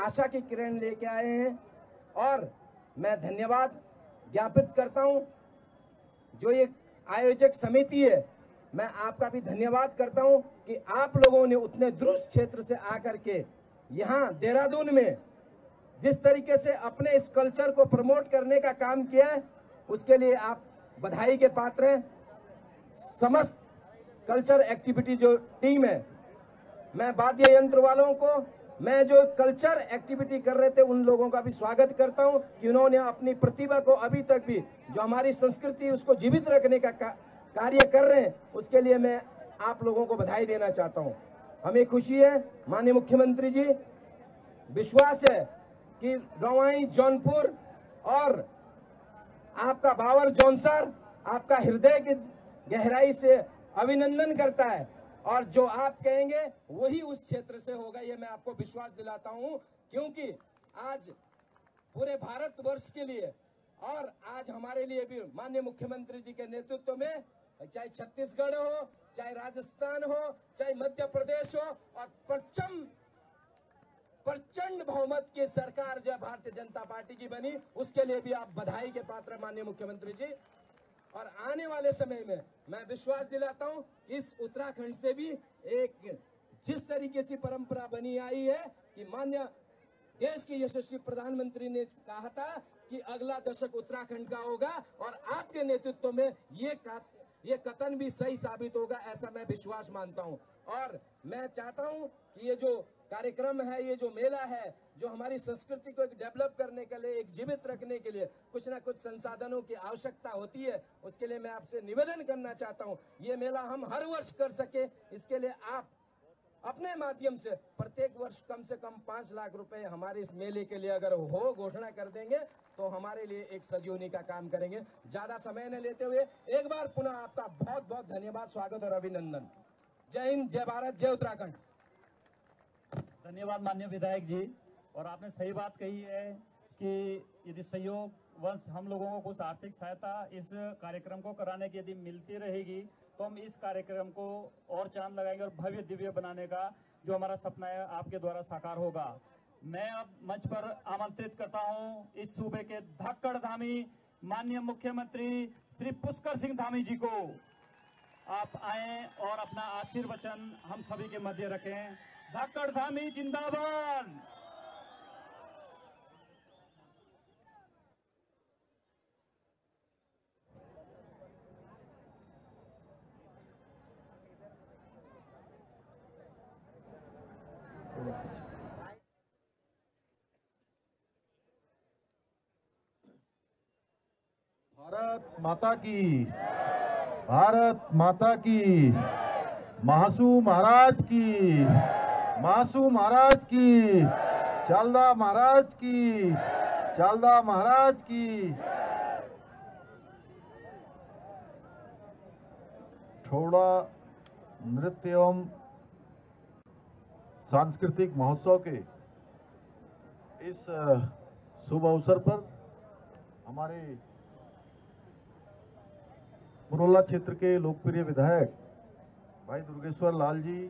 आशा की किरण लेके आए हैं और मैं धन्यवाद ज्ञापित करता हूँ। जो ये आयोजक समिति है, मैं आपका भी धन्यवाद करता हूँ कि आप लोगों ने उतने दुरुस्त क्षेत्र से आकर के यहाँ देहरादून में जिस तरीके से अपने इस कल्चर को प्रमोट करने का काम किया है, उसके लिए आप बधाई के पात्र हैं। समस्त कल्चर एक्टिविटी जो टीम है, मैं वाद्य यंत्र वालों को मैं जो कल्चर एक्टिविटी कर रहे थे, उन लोगों का भी स्वागत करता हूँ कि उन्होंने अपनी प्रतिभा को अभी तक भी, जो हमारी संस्कृति, उसको जीवित रखने का कार्य कर रहे हैं, उसके लिए मैं आप लोगों को बधाई देना चाहता हूँ। हमें खुशी है, माननीय मुख्यमंत्री जी, विश्वास है कि रवाई जौनपुर और आपका बावर जौनसर आपका हृदय की गहराई से अभिनंदन करता है। और जो आप कहेंगे, वही उस क्षेत्र से होगा, ये मैं आपको विश्वास दिलाता हूँ, क्योंकि आज पूरे भारत वर्ष के लिए और आज हमारे लिए भी माननीय मुख्यमंत्री जी के नेतृत्व में, चाहे छत्तीसगढ़ हो, चाहे राजस्थान हो, चाहे मध्य प्रदेश हो, और प्रचंड प्रचंड बहुमत की सरकार जो भारतीय जनता पार्टी की बनी, उसके लिए भी आप बधाई के पात्र माननीय मुख्यमंत्री जी और आने वाले समय में मैं विश्वास दिलाता हूँ कि इस उत्तराखंड से भी एक जिस तरीके से परंपरा बनी आई है कि मान्य देश के यशस्वी प्रधानमंत्री ने कहा था कि अगला दशक उत्तराखंड का होगा और आपके नेतृत्व में ये ये कथन भी सही साबित होगा ऐसा मैं विश्वास मानता हूँ। और मैं चाहता हूँ कि ये जो कार्यक्रम है, ये जो मेला है जो हमारी संस्कृति को एक डेवलप करने के लिए, एक जीवित रखने के लिए कुछ ना कुछ संसाधनों की आवश्यकता होती है, उसके लिए मैं आपसे निवेदन करना चाहता हूँ। ये मेला हम हर वर्ष कर सके, इसके लिए आप अपने माध्यम से प्रत्येक वर्ष कम से कम पाँच लाख रुपए हमारे इस मेले के लिए अगर हो, घोषणा कर देंगे तो हमारे लिए एक सजीवनी का काम करेंगे। ज़्यादा समय न लेते हुए एक बार पुनः आपका बहुत बहुत धन्यवाद, स्वागत और अभिनंदन। जय हिंद, जय भारत, जय उत्तराखंड। धन्यवाद माननीय विधायक जी। और आपने सही बात कही है कि यदि सहयोग वंश हम लोगों को कुछ आर्थिक सहायता इस कार्यक्रम को कराने की यदि मिलती रहेगी तो हम इस कार्यक्रम को और चाँद लगाएँगे और भव्य दिव्य बनाने का जो हमारा सपना है आपके द्वारा साकार होगा। मैं अब मंच पर आमंत्रित करता हूँ इस सूबे के धक्कड़ धामी माननीय मुख्यमंत्री श्री पुष्कर सिंह धामी जी को। आप आए और अपना आशीर्वचन हम सभी के मध्य रखें। धक्कड़ धामी, जिंदाबाद! भारत माता की। भारत माता की। महासू महाराज की। महासू महाराज की। चालदा महाराज की। चालदा महाराज की। थोड़ा नृत्य एवं सांस्कृतिक महोत्सव के इस शुभ अवसर पर हमारे मुरौला क्षेत्र के लोकप्रिय विधायक भाई दुर्गेश्वर लाल जी,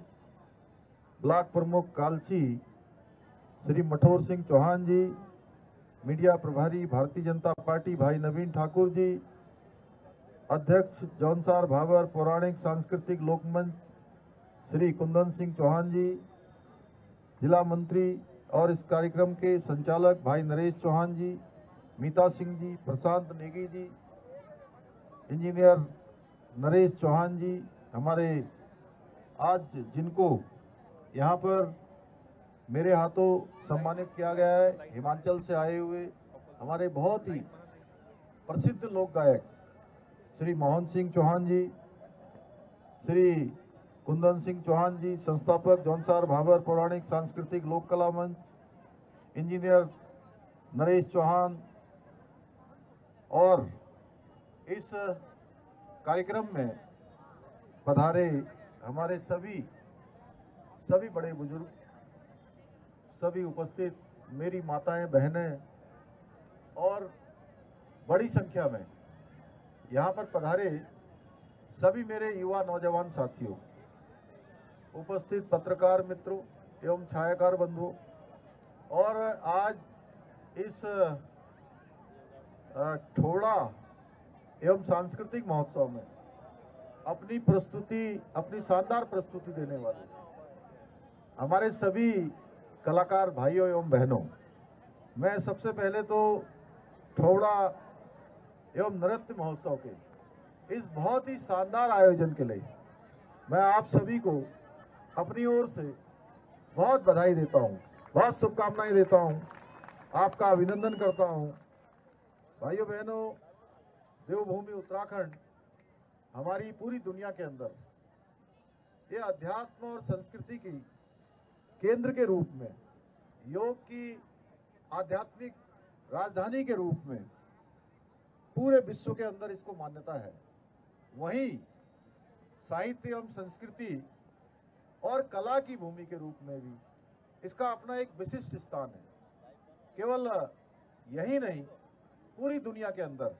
ब्लॉक प्रमुख कालसी, श्री मठोर सिंह चौहान जी, मीडिया प्रभारी भारतीय जनता पार्टी भाई नवीन ठाकुर जी, अध्यक्ष जौनसार भावर, पौराणिक सांस्कृतिक लोकमंच श्री कुंदन सिंह चौहान जी, जिला मंत्री और इस कार्यक्रम के संचालक भाई नरेश चौहान जी, मीता सिंह जी, प्रशांत नेगी जी इंजीनियर नरेश चौहान जी, हमारे आज जिनको यहाँ पर मेरे हाथों सम्मानित किया गया है, हिमाचल से आए हुए हमारे बहुत ही प्रसिद्ध लोक गायक श्री मोहन सिंह चौहान जी, श्री कुंदन सिंह चौहान जी, संस्थापक जौनसार भाबर पौराणिक सांस्कृतिक लोक कला मंच, इंजीनियर नरेश चौहान और इस कार्यक्रम में पधारे हमारे सभी सभी बड़े बुज़ुर्ग, सभी उपस्थित, मेरी माताएँ, बहनें, और बड़ी संख्या में यहाँ पर पधारे सभी मेरे युवा नौजवान साथियों, उपस्थित पत्रकार मित्रों एवं छायाकार बंधुओं, और आज इस ठोड़ा एवं सांस्कृतिक महोत्सव में अपनी प्रस्तुति, अपनी शानदार प्रस्तुति देने वाले। हमारे सभी कलाकार भाइयों एवं बहनों, मैं सबसे पहले तो ठोड़ा एवं नृत्य महोत्सव के इस बहुत ही शानदार आयोजन के लिए मैं आप सभी को अपनी ओर से बहुत बधाई देता हूँ, बहुत शुभकामनाएँ देता हूँ, आपका अभिनंदन करता हूँ। भाइयों, बहनों देवभूमि उत्तराखंड, हमारी पूरी दुनिया के अंदर, ये अध्यात्म और संस्कृति की केंद्र के रूप में, योग की आध्यात्मिक राजधानी के रूप में, पूरे विश्व के अंदर इसको मान्यता है। वहीं साहित्य एवं संस्कृति और कला की भूमि के रूप में भी इसका अपना एक विशिष्ट स्थान है। केवल यही नहीं, पूरी दुनिया के अंदर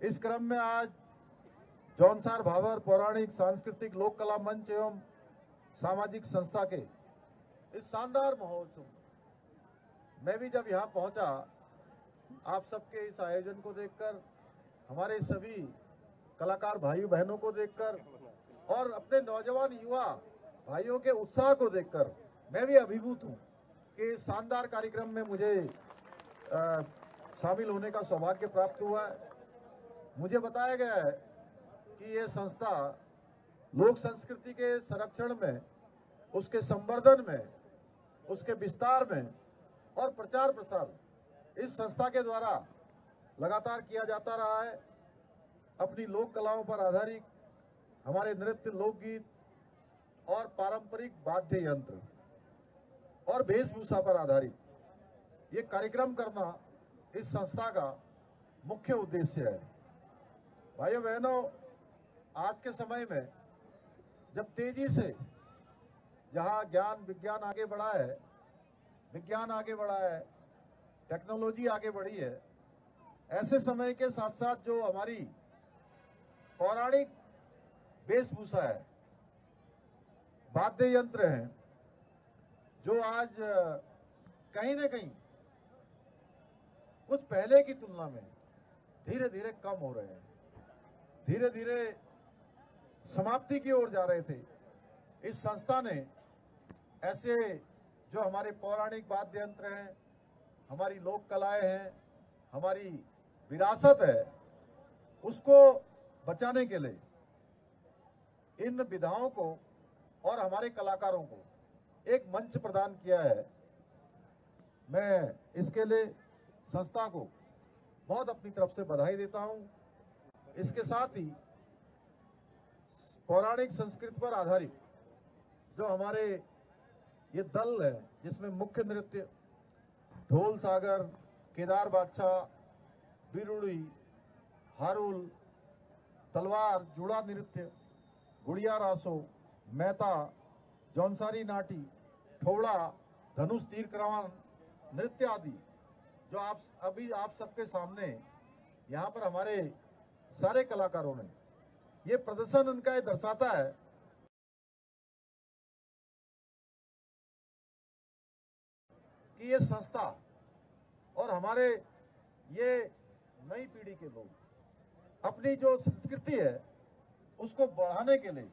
इस क्रम में आज जौनसार भावर पौराणिक, सांस्कृतिक, लोक कला मंच एवं सामाजिक संस्था के इस शानदार महोत्सव में मैं भी जब यहाँ पहुँचा, आप सबके इस आयोजन को देखकर, हमारे सभी कलाकार भाई बहनों को देखकर और अपने नौजवान युवा भाइयों के उत्साह को देखकर मैं भी अभिभूत हूँ कि इस शानदार कार्यक्रम में मुझे शामिल होने का सौभाग्य प्राप्त हुआ है। मुझे बताया गया है कि ये संस्था लोक संस्कृति के संरक्षण में, उसके संवर्धन में, उसके विस्तार में और प्रचार प्रसार इस संस्था के द्वारा लगातार किया जाता रहा है। अपनी लोक कलाओं पर आधारित हमारे नृत्य, लोकगीत और पारंपरिक वाद्य यंत्र और वेशभूषा पर आधारित ये कार्यक्रम करना इस संस्था का मुख्य उद्देश्य है। भाइयों, बहनों, आज के समय में जब तेज़ी से जहाँ ज्ञान, विज्ञान आगे बढ़ा है, विज्ञान आगे बढ़ा है, टेक्नोलॉजी आगे बढ़ी है, ऐसे समय के साथ साथ जो हमारी पौराणिक वेशभूषा है, वाद्य यंत्र हैं, जो आज, कहीं ना कहीं कुछ पहले की तुलना में धीरे धीरे कम हो रहे हैं। धीरे धीरे समाप्ति की ओर जा रहे थे। इस संस्था ने ऐसे जो हमारे पौराणिक वाद्य यंत्र हैं, हमारी लोक कलाएँ हैं, हमारी विरासत है, उसको बचाने के लिए, इन विधाओं को और हमारे कलाकारों को एक मंच प्रदान किया है। मैं इसके लिए संस्था को बहुत अपनी तरफ़ से बधाई देता हूँ। इसके साथ ही पौराणिक संस्कृति पर आधारित जो हमारे ये दल है, जिसमें मुख्य नृत्य ढोल सागर, केदार बादशाह, बिरुड़ी, हारुल, तलवार, जुड़ा नृत्य, गुड़िया रासो, मेहता, जौनसारी नाटी ठोड़ा धनुष तीर कमान नृत्य आदि, जो आप, अभी आप सबके सामने यहाँ पर हमारे सारे कलाकारों ने। ये प्रदर्शन उनका ये दर्शाता है। कि ये संस्था और हमारे ये नई पीढ़ी के लोग अपनी जो संस्कृति है, उसको बढ़ाने के लिए,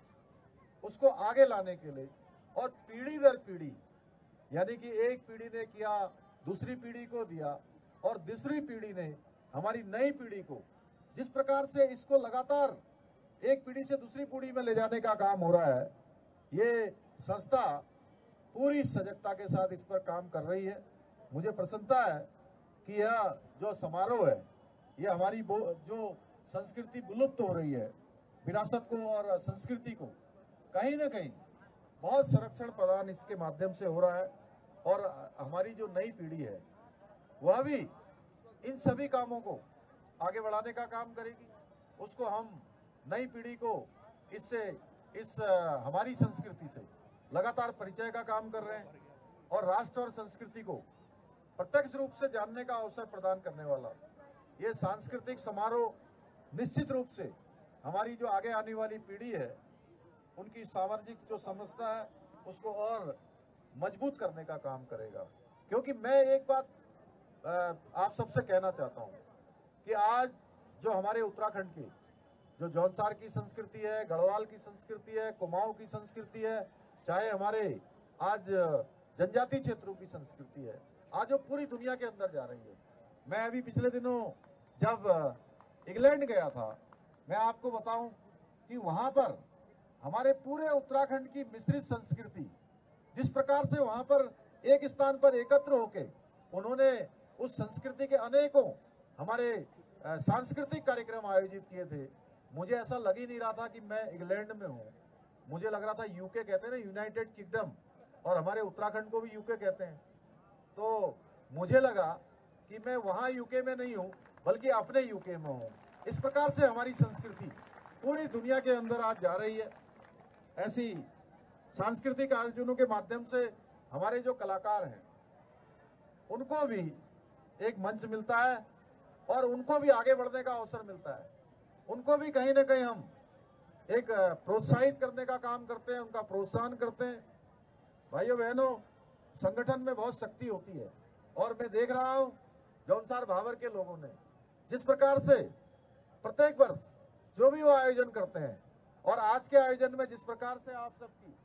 उसको आगे लाने के लिए और पीढ़ी दर पीढ़ी, यानी कि एक पीढ़ी ने किया, दूसरी पीढ़ी को दिया और दूसरी पीढ़ी ने हमारी नई पीढ़ी को जिस प्रकार से इसको लगातार एक पीढ़ी से दूसरी पीढ़ी में ले जाने का काम हो रहा है, ये संस्था पूरी सजगता के साथ इस पर काम कर रही है। मुझे प्रसन्नता है कि यह जो समारोह है, यह हमारी जो संस्कृति विलुप्त हो रही है, विरासत को और संस्कृति को, कहीं ना कहीं बहुत संरक्षण प्रदान इसके माध्यम से हो रहा है और हमारी जो नई पीढ़ी है, वह भी इन सभी कामों को आगे बढ़ाने का काम करेगी। उसको हम नई पीढ़ी को इससे, इस हमारी संस्कृति से लगातार परिचय का काम कर रहे हैं और राष्ट्र और संस्कृति को प्रत्यक्ष रूप से जानने का अवसर प्रदान करने वाला। ये सांस्कृतिक समारोह निश्चित रूप से हमारी जो आगे आने वाली पीढ़ी है, उनकी सामाजिक जो समस्या है, उसको और मज़बूत करने का काम करेगा। क्योंकि मैं एक बात आप सबसे कहना चाहता हूँ कि आज जो हमारे उत्तराखंड की, जो जौनसार की संस्कृति है, गढ़वाल की संस्कृति है, कुमाऊं की संस्कृति है, चाहे हमारे आज जनजाति क्षेत्रों की संस्कृति है, आज वो पूरी दुनिया के अंदर जा रही है। मैं अभी पिछले दिनों जब इंग्लैंड गया था, मैं आपको बताऊँ कि वहाँ पर हमारे पूरे उत्तराखंड की मिश्रित संस्कृति, जिस प्रकार से वहाँ पर एक स्थान पर एकत्र होके उन्होंने उस संस्कृति के अनेकों हमारे सांस्कृतिक कार्यक्रम आयोजित किए थे। मुझे ऐसा लग ही नहीं रहा था कि मैं इंग्लैंड में हूँ। मुझे लग रहा था यूके कहते हैं ना यूनाइटेड किंगडम और हमारे उत्तराखंड को भी यूके कहते हैं। तो मुझे लगा कि मैं वहाँ यूके में नहीं हूँ, बल्कि अपने यूके में हूँ। इस प्रकार से हमारी संस्कृति पूरी दुनिया के अंदर आज जा रही है। ऐसी सांस्कृतिक आयोजनों के माध्यम से हमारे जो कलाकार हैं, उनको भी एक मंच मिलता है। और उनको भी आगे बढ़ने का अवसर मिलता है। उनको भी कहीं ना कहीं हम एक प्रोत्साहित करने का काम करते हैं, उनका प्रोत्साहन करते हैं। भाइयों, बहनों, संगठन में बहुत शक्ति होती है। और मैं देख रहा हूँ जौनसार भावर के लोगों ने, जिस प्रकार से प्रत्येक वर्ष जो भी वो आयोजन करते हैं, और आज के आयोजन में जिस प्रकार से आप सबकी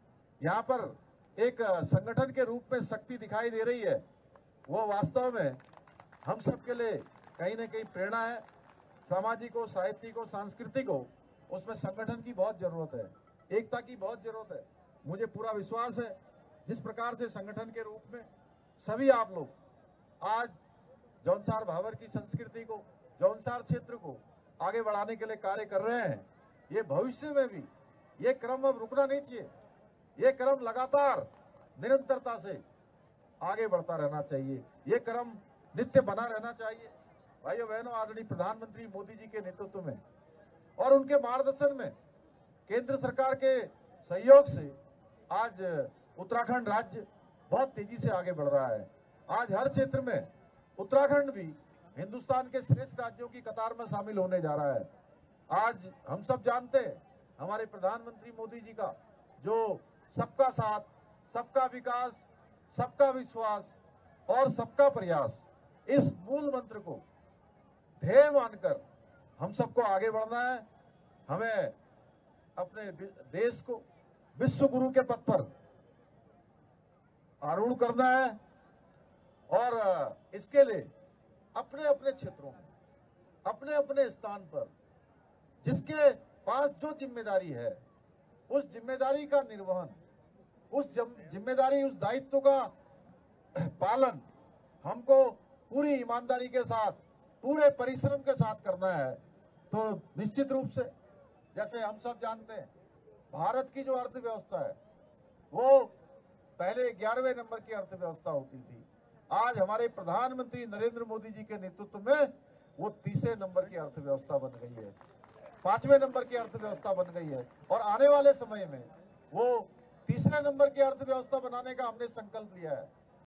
यहाँ पर एक संगठन के रूप में शक्ति दिखाई दे रही है, वो वास्तव में हम सबके लिए कहीं ना कहीं प्रेरणा है, सामाजिक हो, साहित्यिक हो, सांस्कृतिक हो, उसमें संगठन की बहुत ज़रूरत है, एकता की बहुत ज़रूरत है। मुझे पूरा विश्वास है, जिस प्रकार से संगठन के रूप में सभी आप लोग, आज जौनसार भावर की संस्कृति को, जौनसार क्षेत्र को आगे बढ़ाने के लिए कार्य कर रहे हैं, ये भविष्य में भी, ये क्रम अब रुकना नहीं चाहिए, ये क्रम लगातार निरंतरता से आगे बढ़ता रहना चाहिए, ये क्रम नित्य बना रहना चाहिए। भाइयों बहनों आदरणीय प्रधानमंत्री मोदी जी के नेतृत्व में और उनके मार्गदर्शन में केंद्र सरकार के सहयोग से आज उत्तराखंड राज्य बहुत तेज़ी से आगे बढ़ रहा है। आज हर क्षेत्र में उत्तराखंड भी हिंदुस्तान के श्रेष्ठ राज्यों की कतार में शामिल होने जा रहा है। आज हम सब जानते हैं, हमारे प्रधानमंत्री मोदी जी का जो सबका साथ, सबका विकास, सबका विश्वास और सबका प्रयास इस मूल मंत्र को ध्येय मानकर हम सबको आगे बढ़ना है। हमें अपने देश को विश्व गुरु के पद पर आरूढ़ करना है और इसके लिए अपने अपने क्षेत्रों में अपने अपने स्थान पर जिसके पास जो ज़िम्मेदारी है, उस ज़िम्मेदारी का निर्वहन, उस ज़िम्मेदारी, उस दायित्व का पालन हमको पूरी ईमानदारी के साथ पूरे परिश्रम के साथ करना है तो निश्चित रूप से, जैसे हम सब जानते हैं, भारत की जो अर्थव्यवस्था है, वो पहले ग्यारहवें नंबर की अर्थव्यवस्था होती थी। आज हमारे प्रधानमंत्री नरेंद्र मोदी जी के नेतृत्व में वो तीसरे नंबर की अर्थव्यवस्था बन गई है। पाँचवें नंबर की अर्थव्यवस्था बन गई है। और आने वाले समय में वो तीसरे नंबर की अर्थव्यवस्था बनाने का हमने संकल्प लिया है।